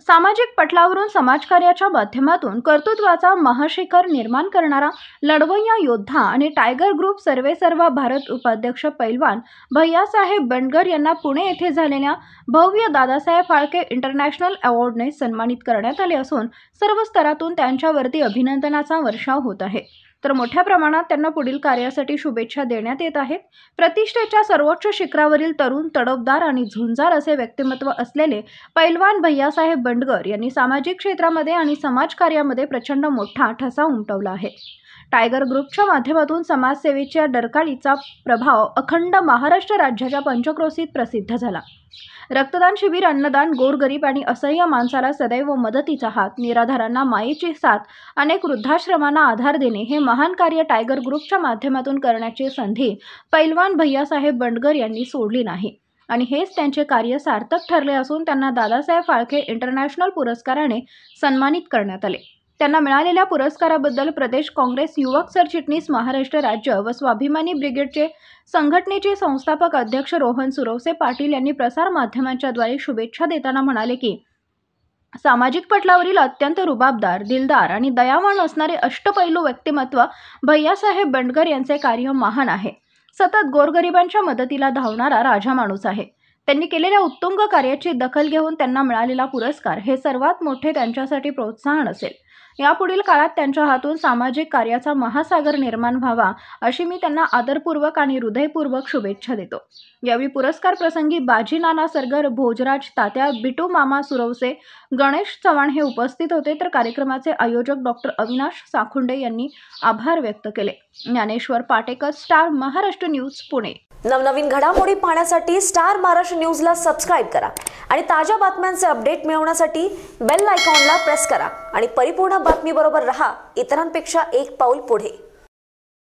सामाजिक पटलावरून समाजकार्याच्या माध्यमातून कर्तृत्वाचा महाशिखर निर्माण करणारा लढवय्या योद्धा आणि टायगर ग्रुप सर्वे सर्वा भारत उपाध्यक्ष पैलवान भैयासाहेब बंडगर यांना पुणे येथे झालेल्या भव्य दादासाहेब फाळके इंटरनॅशनल अवॉर्डने सन्मानित करण्यात आले असून सर्व स्तरातून त्यांच्यावरती अभिनंदनाचा वर्षाव होत आहे. तर मोठ्या प्रमाणात त्यांना पुढील कार्यासाठी शुभेच्छा देण्यात येत आहेत. प्रतिष्ठेच्या सर्वोच्च शिखरावरील तरुण तडफदार आणि झुंजार असे व्यक्तिमत्व असलेले पैलवान भैयासाहेब बंडगर यांनी सामाजिक क्षेत्रामध्ये आणि समाजकार्यामध्ये प्रचंड मोठा ठसा उमटवला आहे. टायगर ग्रुपच्या माध्यमातून समाजसेवेच्या डरकाळीचा प्रभाव अखंड महाराष्ट्र राज्याच्या पंचक्रोशीत प्रसिद्ध झाला. रक्तदान शिबिर अन्नदान गोरगरीब आणि असह्य माणसाला सदैव मदतीचा हात निराधारांना मायेची साथ अनेक वृद्धाश्रमांना आधार देणे हे महान कार्य टायगर ग्रुपच्या माध्यमातून करण्याची संधी पैलवान भैयासाहेब बंडगर यांनी सोडली नाही. आणि हेच त्यांचे कार्य सार्थक ठरले असून त्यांना दादासाहेब फाळके इंटरनॅशनल पुरस्काराने सन्मानित करण्यात आले. त्यांना मिळालेल्या पुरस्काराबद्दल प्रदेश काँग्रेस युवक सरचिटणीस महाराष्ट्र राज्य व स्वाभिमानी ब्रिगेडचे संघटनेचे संस्थापक अध्यक्ष रोहन सुरवसे पाटील यांनी प्रसारमाध्यमांच्याद्वारे शुभेच्छा देताना म्हणाले की सामाजिक पटलावरील अत्यंत रुबाबदार दिलदार आणि दयावान असणारे अष्टपैलू व्यक्तिमत्व भैयासाहेब बंडकर यांचे कार्य महान आहे. सतत गोरगरिबांच्या मदतीला धावणारा राजा माणूस आहे. त्यांनी केलेल्या उत्तुंग कार्याची दखल घेऊन त्यांना मिळालेला पुरस्कार हे सर्वात मोठे त्यांच्यासाठी प्रोत्साहन असेल. यापुढील काळात त्यांच्या हातून सामाजिक कार्याचा महासागर निर्माण व्हावा अशी मी त्यांना आदरपूर्वक आणि हृदयपूर्वक शुभेच्छा देतो. यावेळी पुरस्कार प्रसंगी बाजी नाना सरगर भोजराज तात्या बिटू मामा सुरवसे गणेश चव्हाण हे उपस्थित होते. तर कार्यक्रमाचे आयोजक डॉक्टर अविनाश साखुंडे यांनी आभार व्यक्त केले. Dnyaneshwar Patekar star Maharashtra news Pune. नवनवीन घडामोडी पाहण्यासाठी स्टार महाराष्ट्र न्यूजला सबस्क्राईब करा आणि ताज्या बातम्यांचे अपडेट मिळवण्यासाठी बेल आयकॉनला प्रेस करा. आणि परिपूर्ण बातमीबरोबर रहा इतरांपेक्षा एक पाऊल पुढे.